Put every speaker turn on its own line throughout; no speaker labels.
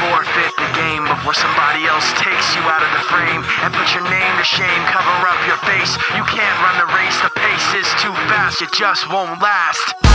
Forfeit the game before somebody else takes you out of the frame and put your name to shame. Cover up your face. You can't run the race. The pace is too fast. It just won't last.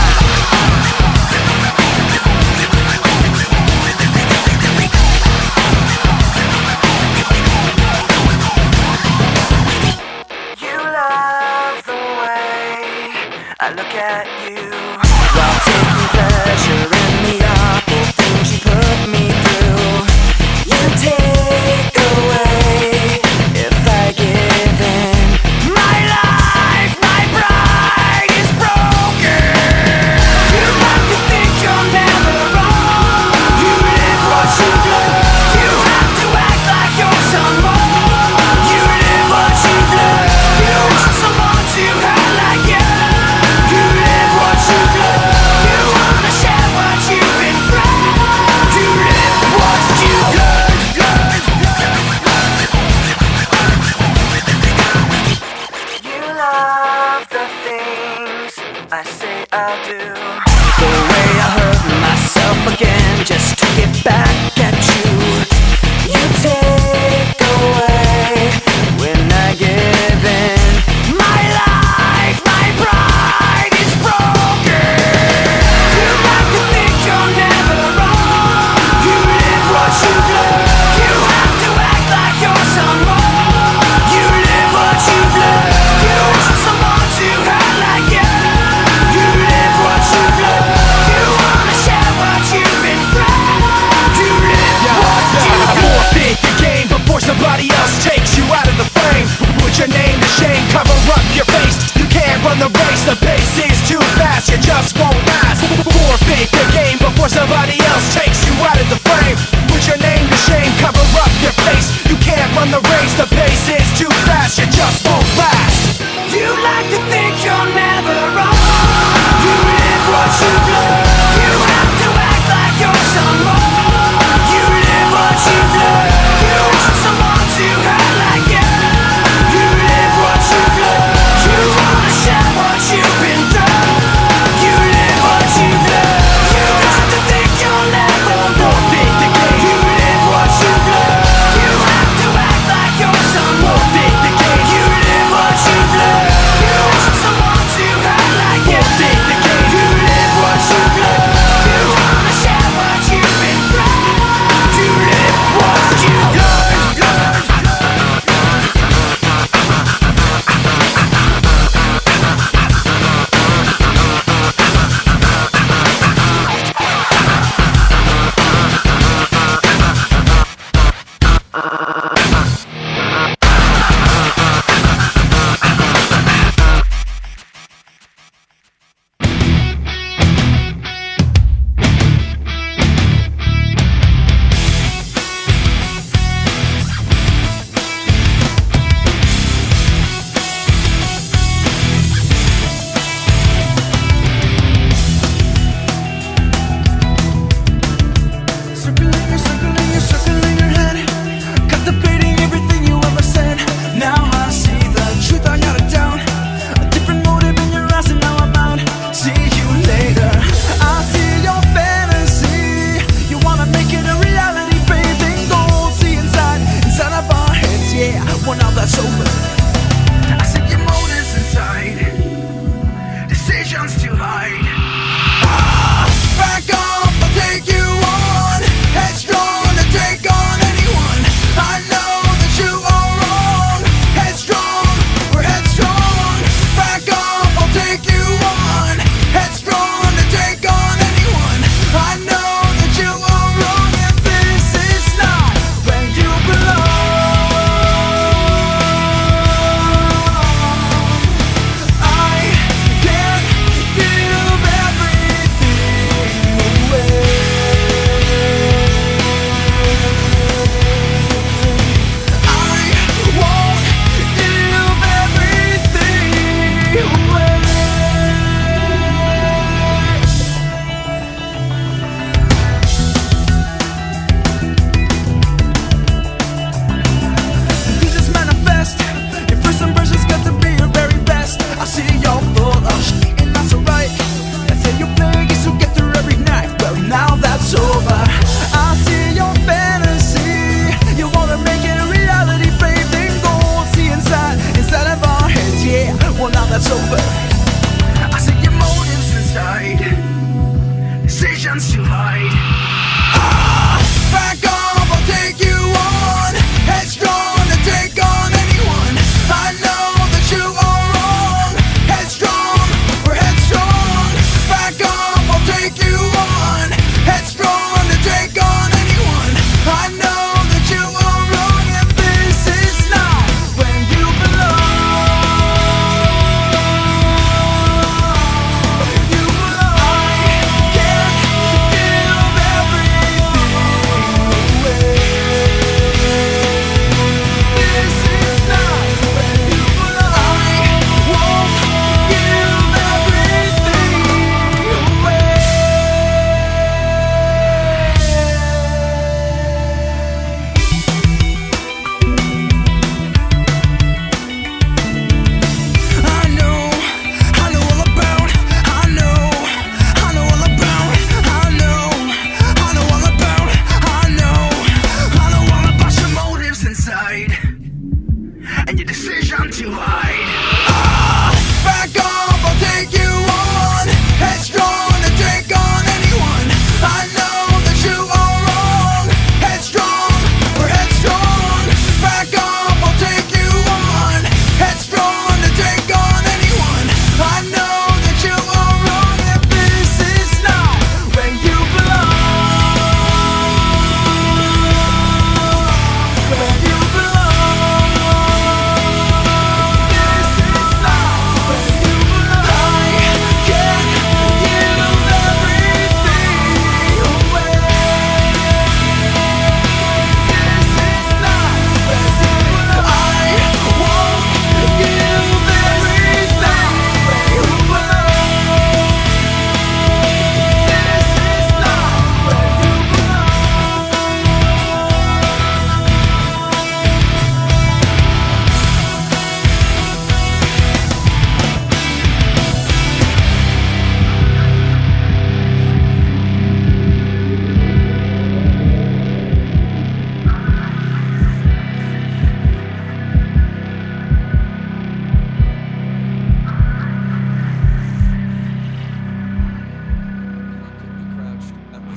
The pace is too fast, you just won't last Forfeit the game before somebody else takes to hide. Ah, back off,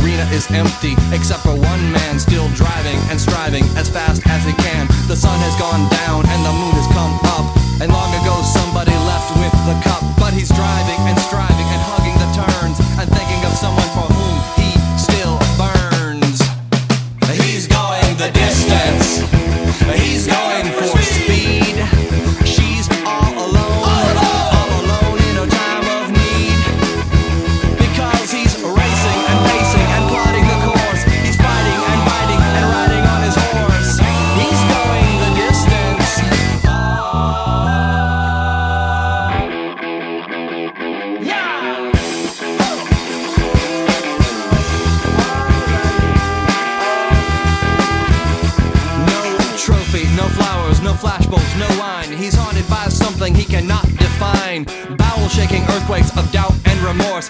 Arena is empty, except for one man still driving and striving as fast as he can. The sun has gone down and the moon has come up. And long ago somebody left with the cup. But he's driving and striving and hugging the turns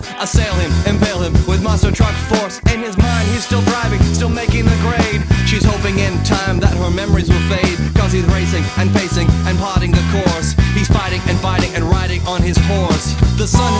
remorse assail him, impale him with monster truck force. In his mind, he's still driving, still making the grade. She's hoping in time that her memories will fade. Cause he's racing and pacing and plotting the course. He's fighting and fighting and riding on his horse. The sun